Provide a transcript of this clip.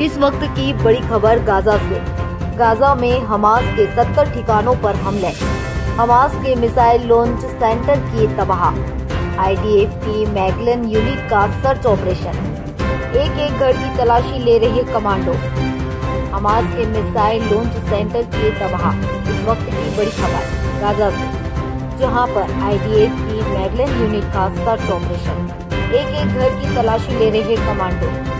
इस वक्त की बड़ी खबर गाजा से। गाजा में हमास के 70 ठिकानों पर हमले। हमास के मिसाइल लॉन्च सेंटर किए तबाह। आईडीएफ की मैगलन यूनिट का सर्च ऑपरेशन। एक एक घर की तलाशी ले रहे कमांडो। हमास के मिसाइल लॉन्च सेंटर किए तबाह। इस वक्त की बड़ी खबर गाजा से, जहाँ पर आईडीएफ की मैगलन यूनिट का सर्च ऑपरेशन। एक एक घर की तलाशी ले रहे कमांडो।